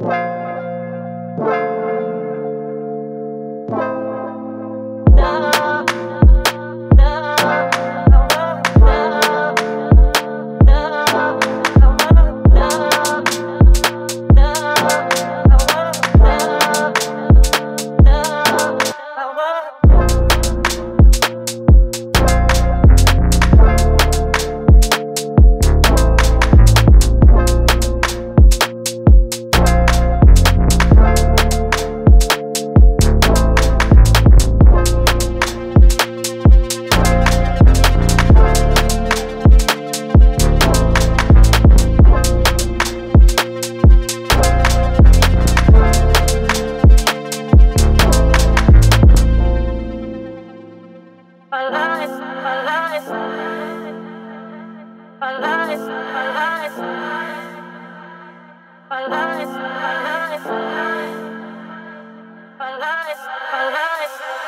Bye. life, my life, my life, my life, my life, my life.